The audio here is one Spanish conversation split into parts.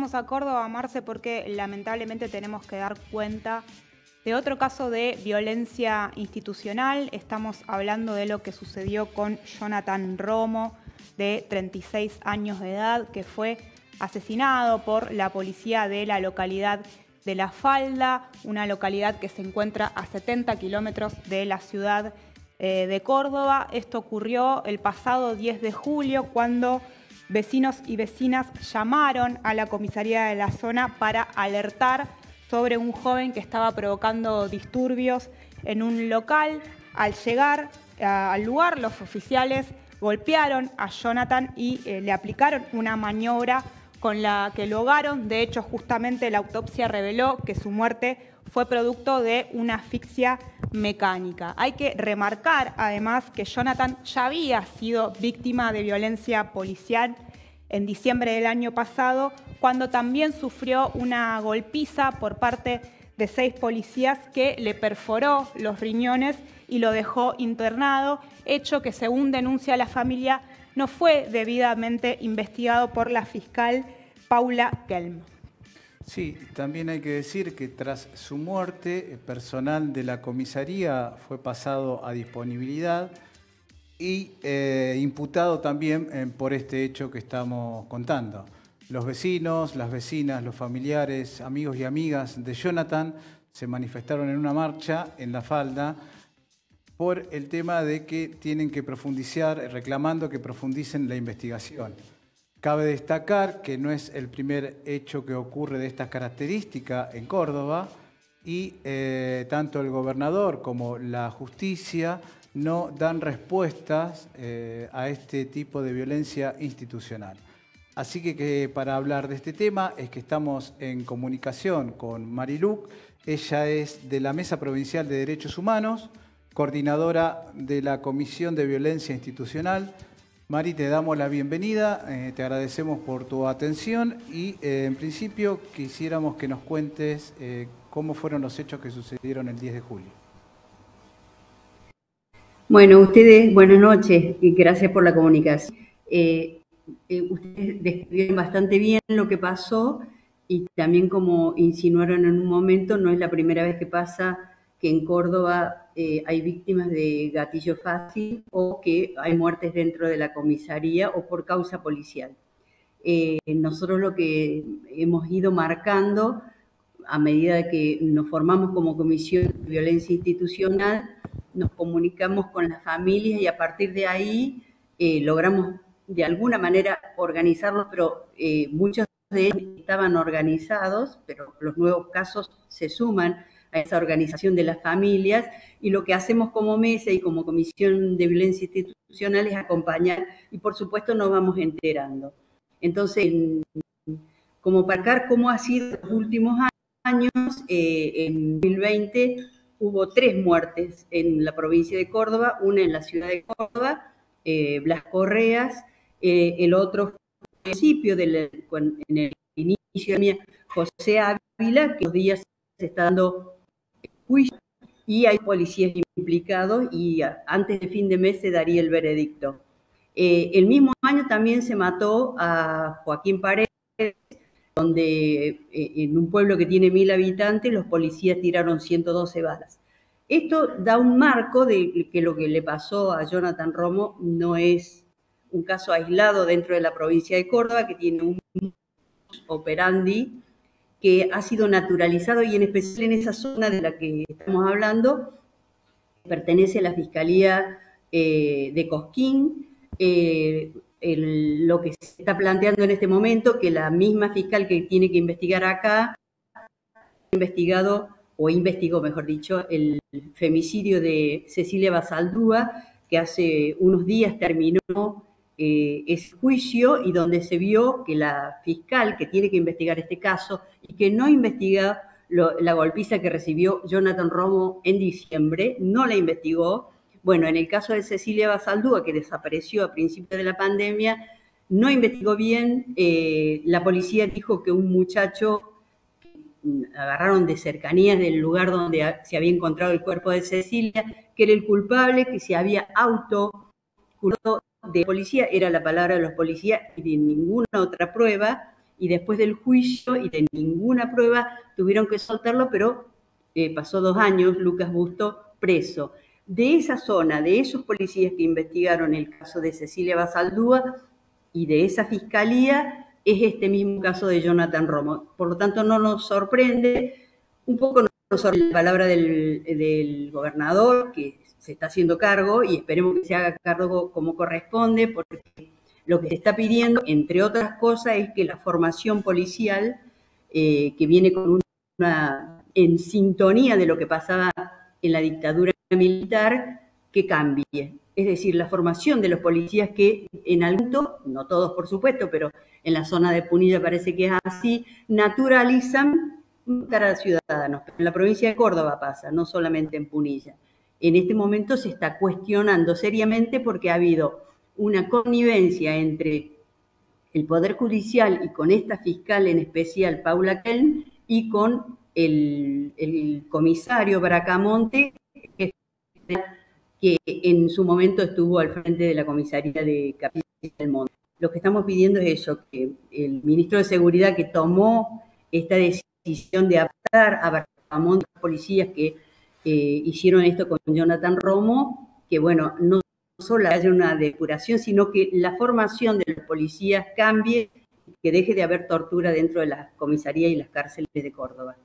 A Córdoba, Marce, porque lamentablemente tenemos que dar cuenta de otro caso de violencia institucional. Estamos hablando de lo que sucedió con Jonathan Romo, de 36 años de edad, que fue asesinado por la policía de la localidad de La Falda, una localidad que se encuentra a 70 kilómetros de la ciudad eh, de Córdoba. Esto ocurrió el pasado 10 de julio cuando vecinos y vecinas llamaron a la comisaría de la zona para alertar sobre un joven que estaba provocando disturbios en un local. Al llegar eh, al lugar, los oficiales golpearon a Jonathan y eh, le aplicaron una maniobra con la que lo ahogaron. De hecho, justamente la autopsia reveló que su muerte fue producto de una asfixia mecánica. Hay que remarcar además que Jonathan ya había sido víctima de violencia policial en diciembre del año pasado, cuando también sufrió una golpiza por parte de seis policías que le perforó los riñones y lo dejó internado, hecho que según denuncia la familia no fue debidamente investigado por la fiscal Paula Kelm. Sí, también hay que decir que tras su muerte, el personal de la comisaría fue pasado a disponibilidad y eh, imputado también eh, por este hecho que estamos contando. Los vecinos, las vecinas, los familiares, amigos y amigas de Jonathan se manifestaron en una marcha en la falda por el tema de que tienen que profundizar, reclamando que profundicen la investigación. Cabe destacar que no es el primer hecho que ocurre de estas características en Córdoba y eh, tanto el gobernador como la justicia no dan respuestas eh, a este tipo de violencia institucional. Así que, para hablar de este tema es que estamos en comunicación con Mariluc. Ella es de la Mesa Provincial de Derechos Humanos, coordinadora de la Comisión de Violencia Institucional. Mari, te damos la bienvenida, eh, te agradecemos por tu atención y eh, en principio quisiéramos que nos cuentes cómo fueron los hechos que sucedieron el 10 de julio. Bueno, ustedes, buenas noches y gracias por la comunicación. Eh, eh, ustedes describieron bastante bien lo que pasó y también como insinuaron en un momento, no es la primera vez que pasa que en Córdoba eh, hay víctimas de gatillo fácil o que hay muertes dentro de la comisaría o por causa policial. nosotros lo que hemos ido marcando a medida que nos formamos como Comisión de Violencia Institucional, nos comunicamos con las familias y a partir de ahí eh, logramos de alguna manera organizarlos, pero eh, muchos de ellos estaban organizados, pero los nuevos casos se suman a esa organización de las familias y lo que hacemos como mesa y como Comisión de Violencia Institucional es acompañar y por supuesto nos vamos enterando. Entonces, como marcar cómo ha sido los últimos años, eh, en 2020 hubo tres muertes en la provincia de Córdoba, una en la ciudad de Córdoba, eh, Blas Correas, eh, el otro municipio del, en el inicio de José Ávila, que los días se está dando y hay policías implicados y antes de fin de mes se daría el veredicto. Eh, el mismo año también se mató a Joaquín Paredes, donde eh, en un pueblo que tiene mil habitantes los policías tiraron 112 balas. Esto da un marco de que lo que le pasó a Jonathan Romo no es un caso aislado dentro de la provincia de Córdoba, que tiene un operandi que ha sido naturalizado y en especial en esa zona de la que estamos hablando, pertenece a la Fiscalía eh, de Cosquín. Eh, lo que se está planteando en este momento, que la misma fiscal que tiene que investigar acá, ha investigado, o investigó, mejor dicho, el femicidio de Cecilia Basaldúa, que hace unos días terminó eh, ese juicio y donde se vio que la fiscal que tiene que investigar este caso y que no investiga la golpiza que recibió Jonathan Romo en diciembre, no la investigó, bueno, en el caso de Cecilia Basaldúa, que desapareció a principios de la pandemia, no investigó bien. Eh, la policía dijo que un muchacho agarraron de cercanías del lugar donde se había encontrado el cuerpo de Cecilia, que era el culpable, que se había auto de policía, era la palabra de los policías y de ninguna otra prueba, y después del juicio y de ninguna prueba tuvieron que soltarlo, pero eh, pasó dos años Lucas Busto preso. De esa zona, de esos policías que investigaron el caso de Cecilia Basaldúa y de esa fiscalía, es este mismo caso de Jonathan Romo. Por lo tanto, no nos sorprende, un poco nos sorprende la palabra del, del gobernador, que se está haciendo cargo y esperemos que se haga cargo como corresponde, porque lo que se está pidiendo, entre otras cosas, es que la formación policial, eh, que viene con una, en sintonía de lo que pasaba en la dictadura militar, que cambie. Es decir, la formación de los policías que en algún no todos por supuesto, pero en la zona de Punilla parece que es así, naturalizan matar a ciudadanos. En la provincia de Córdoba pasa, no solamente en Punilla. En este momento se está cuestionando seriamente porque ha habido una connivencia entre el Poder Judicial y con esta fiscal en especial, Paula Kelm, y con el, comisario Bracamonte, que, en su momento estuvo al frente de la comisaría de Capilla del Monte. Lo que estamos pidiendo es eso, que el ministro de Seguridad que tomó esta decisión de adaptar a Bracamonte, policías que hicieron esto con Jonathan Romo, que bueno, no solo haya una depuración, sino que la formación de los policías cambie y que deje de haber tortura dentro de las comisarías y las cárceles de Córdoba.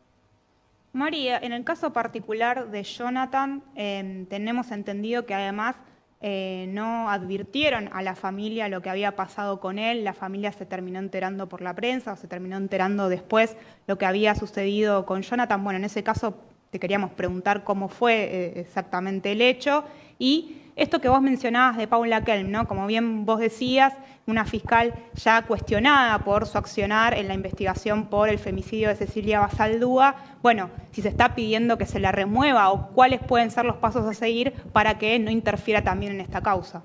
María, en el caso particular de Jonathan, em, tenemos entendido que además eh, no advirtieron a la familia lo que había pasado con él, la familia se terminó enterando por la prensa o se terminó enterando después lo que había sucedido con Jonathan. Bueno, en ese caso te queríamos preguntar cómo fue eh, exactamente el hecho y esto que vos mencionabas de Paula Kelm, ¿no? Como bien vos decías, una fiscal ya cuestionada por su accionar en la investigación por el femicidio de Cecilia Basaldúa, bueno, si se está pidiendo que se la remueva o cuáles pueden ser los pasos a seguir para que no interfiera también en esta causa.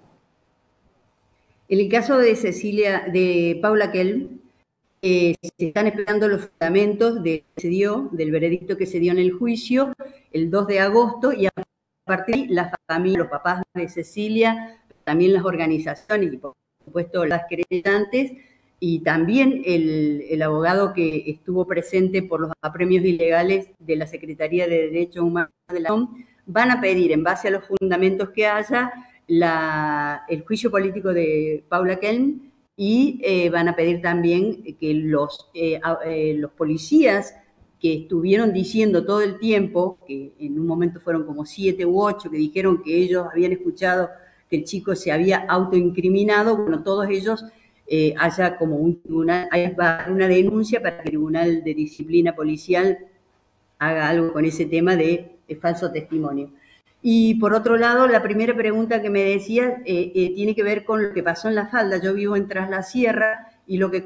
En el caso de Cecilia, de Paula Kelm, eh, se están esperando los fundamentos de, se dio, del veredicto que se dio en el juicio el 2 de agosto y a partir de la familia, los papás de Cecilia, también las organizaciones y por supuesto las creyentes y también el, abogado que estuvo presente por los apremios ilegales de la Secretaría de Derechos Humanos de la ONU, van a pedir, en base a los fundamentos que haya, el juicio político de Paula Kelm y eh, van a pedir también que los, eh, eh, los policías que estuvieron diciendo todo el tiempo, que en un momento fueron como siete u ocho, que dijeron que ellos habían escuchado que el chico se había autoincriminado, bueno, todos ellos eh, haya como un tribunal, una denuncia para que el Tribunal de Disciplina Policial haga algo con ese tema de, falso testimonio. Y por otro lado, la primera pregunta que me decía eh, eh, tiene que ver con lo que pasó en la falda. Yo vivo en Tras la Sierra y lo que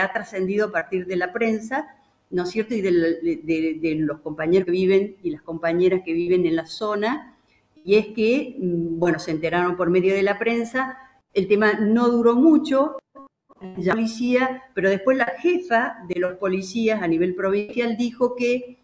ha trascendido a partir de la prensa ¿no es cierto? Y de, los compañeros que viven y las compañeras que viven en la zona, y es que, mm, bueno, se enteraron por medio de la prensa, el tema no duró mucho, la policía, pero después la jefa de los policías a nivel provincial dijo que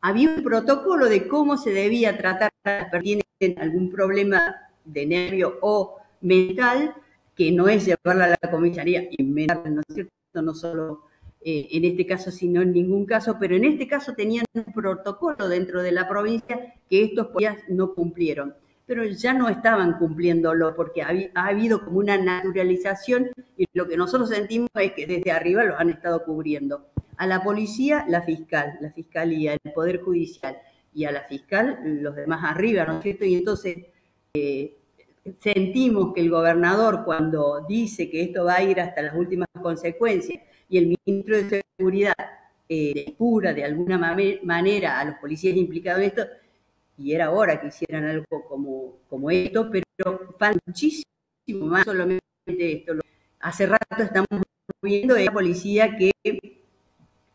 había un protocolo de cómo se debía tratar a las tienen algún problema de nervio o mental, que no es llevarla a la comisaría y ¿no es cierto? No solo eh, en este caso, sino en ningún caso, pero en este caso tenían un protocolo dentro de la provincia que estos policías no cumplieron. Pero ya no estaban cumpliéndolo porque ha, habido como una naturalización y lo que nosotros sentimos es que desde arriba los han estado cubriendo. A la policía, la fiscal, la fiscalía, el Poder Judicial y a la fiscal, los demás arriba, ¿no es cierto? Y entonces eh, sentimos que el gobernador cuando dice que esto va a ir hasta las últimas consecuencias y el ministro de Seguridad eh, de alguna manera a los policías implicados en esto, y era hora que hicieran algo como, como esto, pero falta muchísimo más solamente esto. Hace rato estamos viendo a la policía que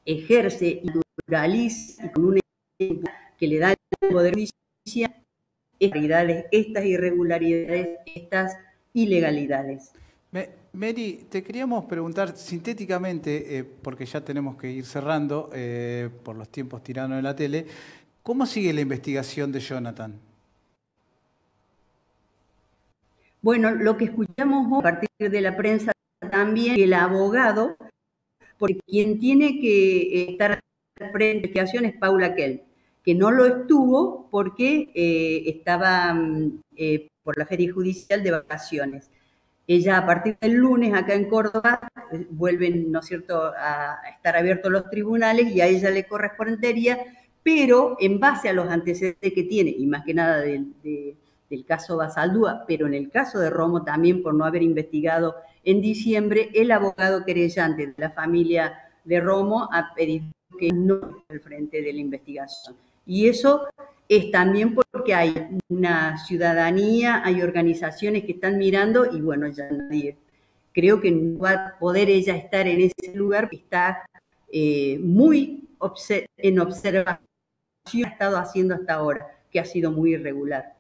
ejerce y naturaliza y con una que le da el poder judicial estas irregularidades, estas ilegalidades. Mary, te queríamos preguntar sintéticamente, eh, porque ya tenemos que ir cerrando eh, por los tiempos tiranos de la tele, ¿cómo sigue la investigación de Jonathan? Bueno, lo que escuchamos a partir de la prensa también, el abogado porque quien tiene que estar pre-investigación es Paula Kell, que no lo estuvo porque eh, estaba mm, eh, por la feria judicial de vacaciones. Ella a partir del lunes acá en Córdoba eh, vuelven, ¿no es cierto?, a estar abiertos los tribunales y a ella le correspondería, pero en base a los antecedentes que tiene, y más que nada del, del caso Basaldúa, pero en el caso de Romo también por no haber investigado en diciembre, el abogado querellante de la familia de Romo ha pedido que no esté al frente de la investigación. Y eso es también porque hay una ciudadanía, hay organizaciones que están mirando y bueno, ya nadie, creo que no va a poder ella estar en ese lugar está eh, muy en observación, ha estado haciendo hasta ahora, que ha sido muy irregular.